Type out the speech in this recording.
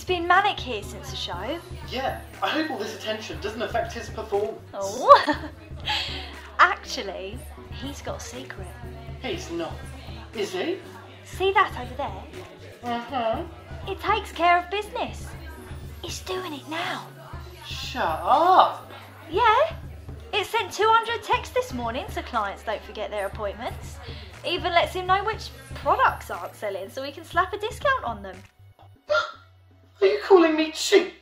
It's been manic here since the show. Yeah, I hope all this attention doesn't affect his performance. Oh. Actually, he's got a secret. He's not. Is he? See that over there? Uh-huh. It takes care of business. It's doing it now. Shut up! Yeah. It sent 200 texts this morning so clients don't forget their appointments. Even lets him know which products aren't selling so we can slap a discount on them. Calling me cheap?